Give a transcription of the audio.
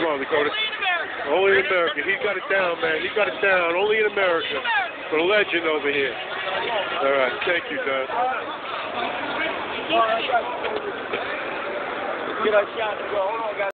Come on, Dakota. Only in America. He got it down, man. He got it down. Only in America. The legend over here. All right. Thank you, Don. Get a shot to go. Guys.